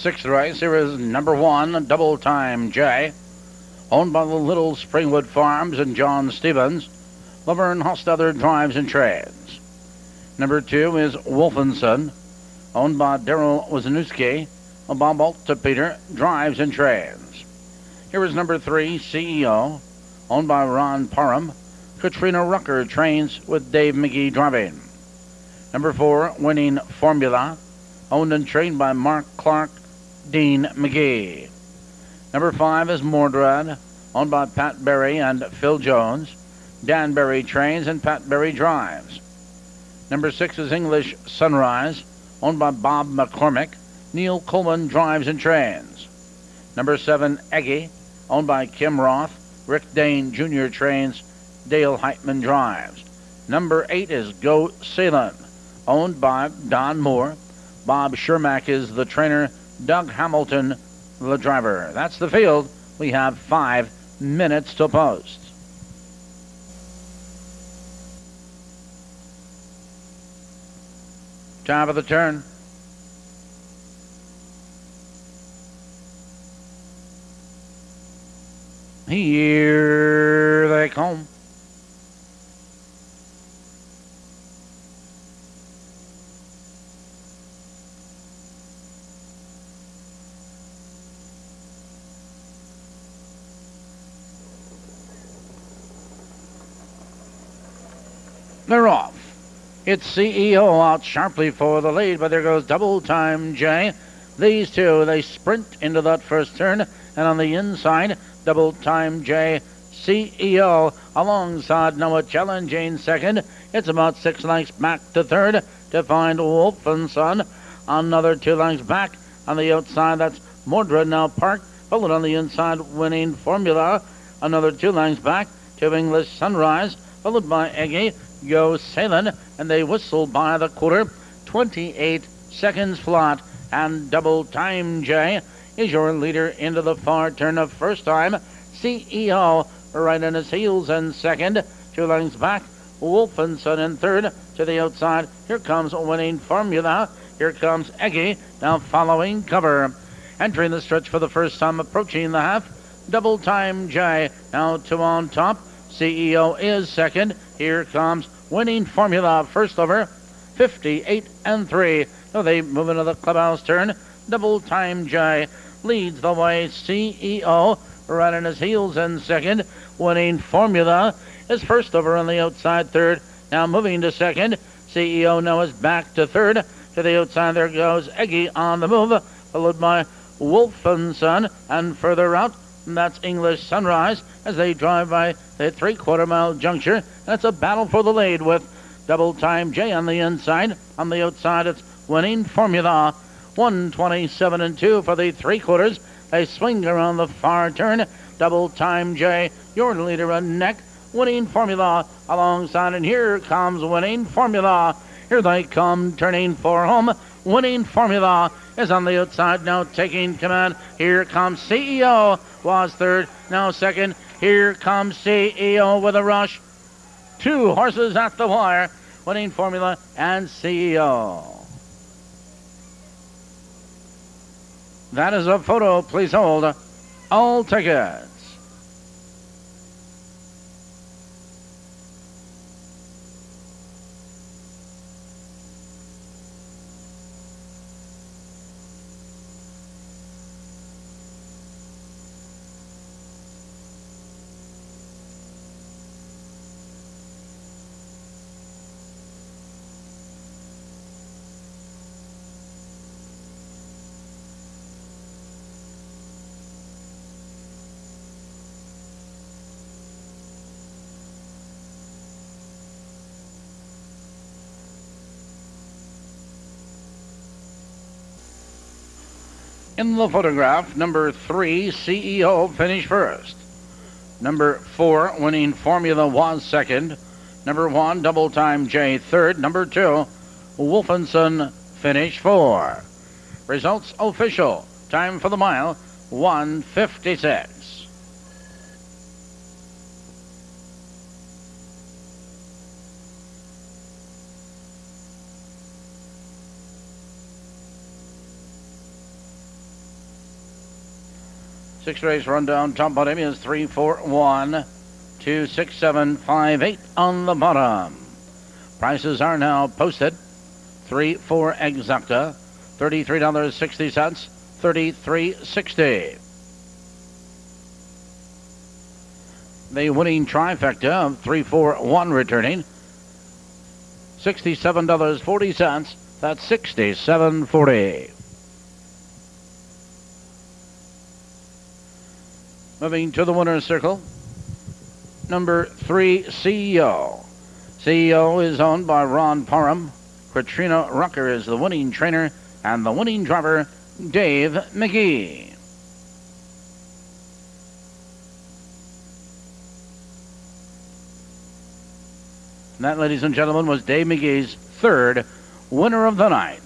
Sixth race, here is number one, Double Time J, owned by the Little Springwood Farms and John Stevens. Laverne Hostother drives and trades. Number two is Wolfenson, owned by Daryl Wisniewski. Bob Altapeter drives and trades. Here is number three, CEO, owned by Ron Parham. Katrina Rucker trains with Dave Magee driving. Number four, Winning Formula, owned and trained by Mark Clark Dean McGee. Number five is Mordred, owned by Pat Berry and Phil Jones. Dan Berry trains and Pat Berry drives. Number six is English Sunrise, owned by Bob McCormick. Neil Coleman drives and trains. Number seven, Eggy, owned by Kim Roth. Rick Dane Jr. trains. Dale Heitman drives. Number eight is Go Salem, owned by Don Moore. Bob Shermack is the trainer. Doug Hamilton, the driver. That's the field. We have five minutes to post. Top of the turn. Here they come. They're off. It's CEO out sharply for the lead, but there goes double time J. These two, they sprint into that first turn, and on the inside, double time J. CEO alongside Noah challenging second. It's about six lengths back to third to find Wolf and Son. Another two lengths back on the outside. That's Mordred now parked. Followed on the inside, winning Formula. Another two lengths back to English Sunrise. Followed by Eggy Go Salem, and they whistle by the quarter. 28 seconds flat, and double time J is your leader into the far turn of first time. CEO right on his heels and second, two lengths back. Wolfenson in third to the outside. Here comes winning Formula. Here comes Eggy now following cover. Entering the stretch for the first time, approaching the half. Double time J now two on top. CEO is second. Here comes winning formula first over 58 and 3. So they move into the clubhouse turn. Double time J leads the way. CEO on his heels in second. Winning formula is first over on the outside third. Now moving to second. CEO now is back to third. To the outside there goes Eggy on the move. Followed by Wolf and Son. And further out that's English Sunrise as they drive by the three quarter mile juncture. That's a battle for the lead with double time J on the inside. On the outside, it's winning Formula. 127 and 2 for the three quarters. They swing around the far turn. Double time J, your leader a neck. Winning Formula alongside, and here comes winning Formula. Here they come, turning for home. Winning Formula is on the outside now, taking command. Here comes CEO was third, now second. Here comes CEO with a rush. Two horses at the wire, winning formula and CEO. That is a photo. Please hold. All tickets. In the photograph, number three, CEO, finished first. Number four, winning formula, was second. Number one, double time J, third. Number two, Wolfenson, finished four. Results official. Time for the mile, 156. Six race rundown. Top bottom is three, four, one, two, six, seven, five, eight on the bottom. Prices are now posted. Three, four, exacta. $33.60. 33.60. The winning trifecta of 341 returning. $67.40. That's 67.40. Moving to the winner's circle. Number three, CEO. CEO is owned by Ron Parham. Katrina Rucker is the winning trainer, and the winning driver, Dave Magee. And that, ladies and gentlemen, was Dave Magee's third winner of the night.